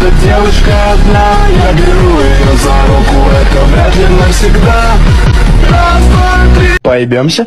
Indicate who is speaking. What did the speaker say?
Speaker 1: Эта девушка одна, я беру ее за руку Это вряд ли навсегда Раз, два, три
Speaker 2: Поебемся?